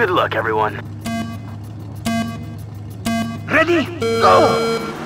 Good luck, everyone. Ready? Go!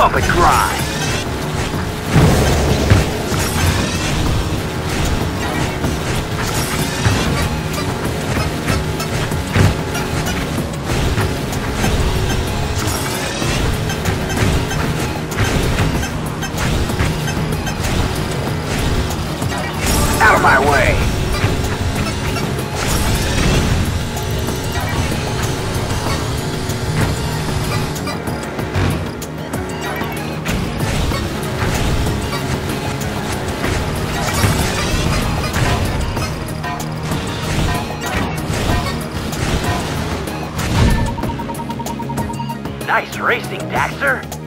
Bump and grind. Out of my way! Nice racing, Daxter!